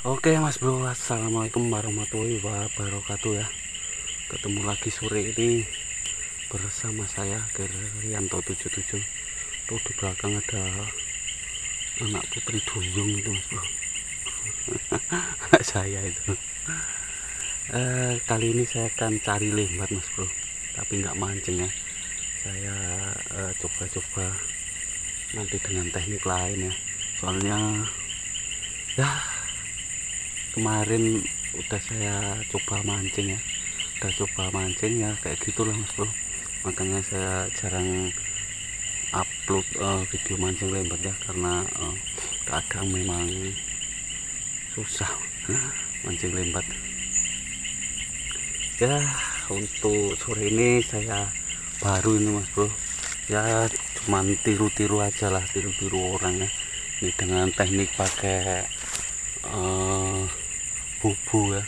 Oke mas bro. Assalamualaikum warahmatullahi wabarakatuh ya. Ketemu lagi sore ini Bersama saya Gerianto 77 Tuh di belakang ada Anak putri duyung itu mas bro. Saya itu. Eh, Kali ini saya akan cari lembat mas bro. Tapi nggak mancing ya. Saya eh, coba-coba Nanti dengan teknik lain ya. Soalnya Ya kemarin udah saya coba mancing ya. Udah coba mancing ya kayak gitulah mas bro. Makanya saya jarang upload uh, video mancing lembat ya karena uh, kadang memang susah mancing lembat ya untuk sore ini saya baru ini mas bro. Ya cuman tiru-tiru aja lah tiru-tiru orang ya. Ini dengan teknik pakai uh, bubu ya.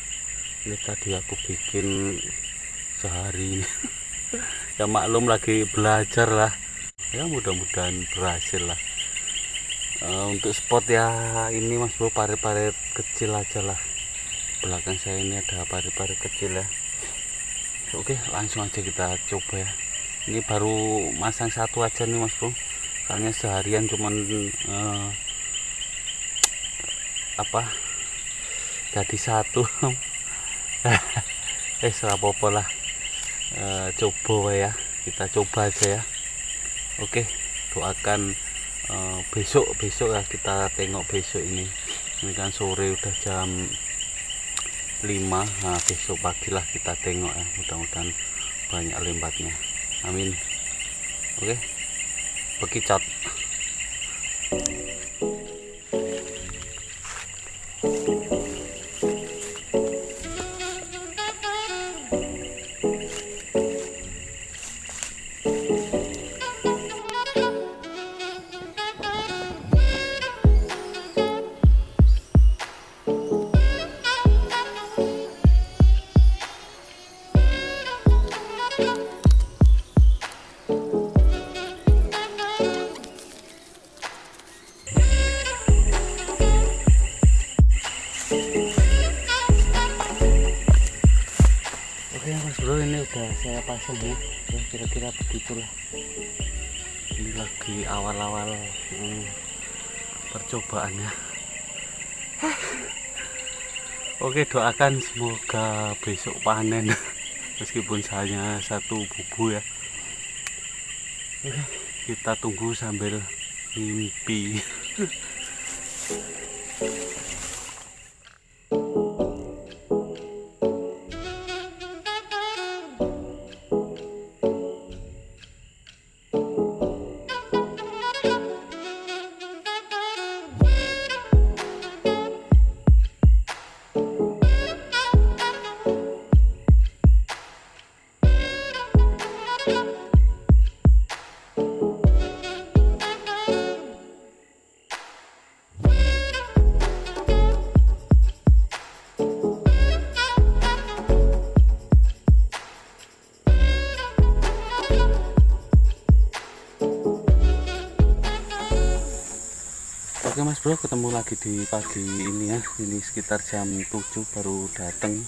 Ini tadi aku bikin sehari ini. Ya maklum lagi belajar lah. Ya mudah-mudahan berhasil lah. Uh, untuk spot ya ini mas bro parit-parit kecil aja lah. Belakang saya ini ada parit-parit kecil ya. Oke langsung aja kita coba ya. Ini baru masang satu aja nih mas bro karena seharian cuman uh, apa jadi satu. Eh serapopo lah. E, coba ya. Kita coba aja ya. Oke doakan e, besok besok ya kita tengok besok ini. Ini kan sore udah jam 5 nah besok pagi lah kita tengok ya. Mudah-mudahan banyak lembatnya amin. Oke bekicot saya pasang ya. Ya kira-kira begitulah. Ini lagi awal-awal hmm, percobaannya. Oke doakan semoga besok panen. Meskipun hanya satu bubu ya. Oke. Kita tunggu sambil mimpi Oke mas bro ketemu lagi di pagi ini ya. Ini sekitar jam 7 baru datang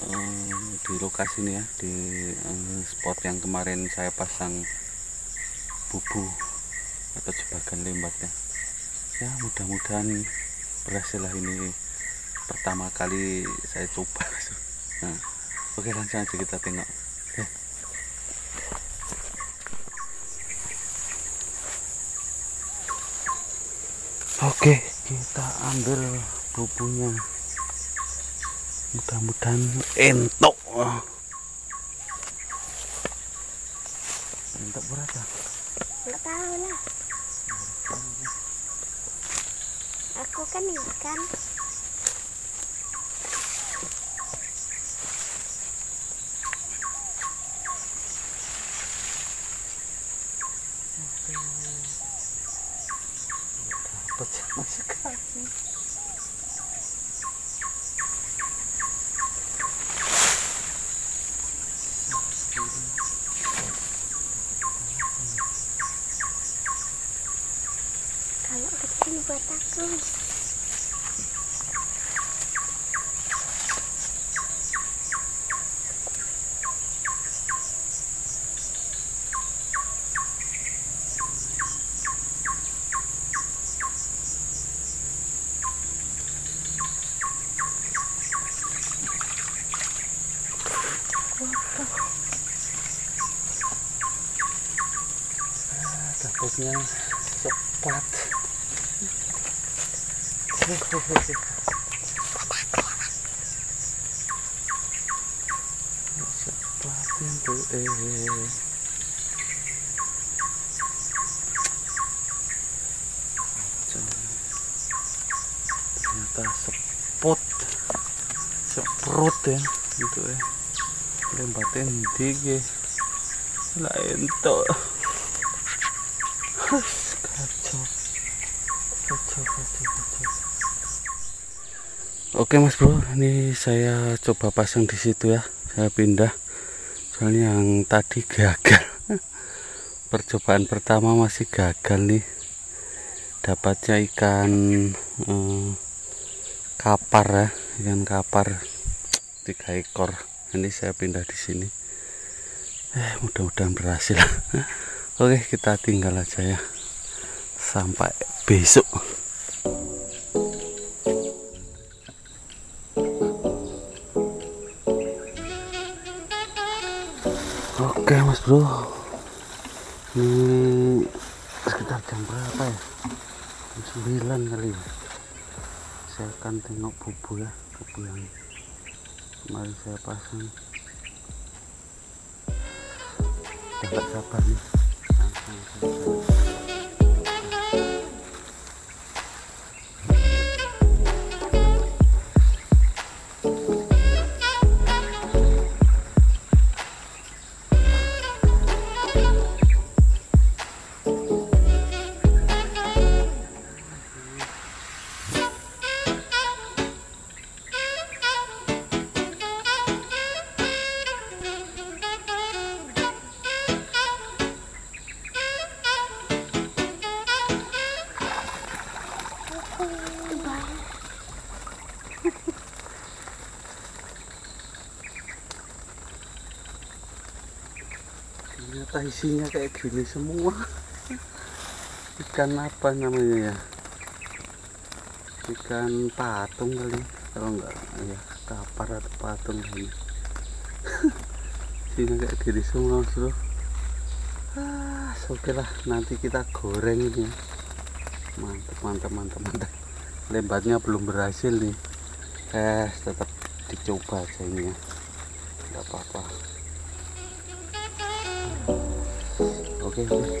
uh, di lokasi ini ya di uh, spot yang kemarin saya pasang bubu atau jebakan lembat ya ya mudah-mudahan berhasil lah ini pertama kali saya coba nah, oke langsung aja kita tengok oke. Oke, kita ambil bubunya. Mudah-mudahan entok. Entok berapa? Enggak tahu lah. Aku kan ikan. dapat sama sekali ini buat aku ah, Tapos coklat eh ternyata sepot seprot ya itu ya. Lembatin tinggi lah ento Hus, kacau kacau kacau kacau oke mas bro ini saya coba pasang di situ ya. Saya pindah. Soalnya yang tadi gagal. Percobaan pertama masih gagal nih. Dapatnya ikan eh, kapar ya ikan kapar tiga ekor. Ini saya pindah di sini. Eh mudah-mudahan berhasil. Oke kita tinggal aja ya. Sampai besok 9 kali ya. Saya akan tengok bubu ya bubu yang kemarin saya pasang. Udah gak sabar nih. Langsung saya ternyata isinya kayak gini semua. Ikan apa namanya ya? Ikan patung kali. Kalau enggak ya kapar atau patung kali. Isinya kayak gini semua bro. Ah oke lah. Nanti kita goreng ini ya. mantap mantap mantap mantap lembatnya belum berhasil nih. Eh tetap dicoba aja ini ya. Nggak apa-apa. Oke oke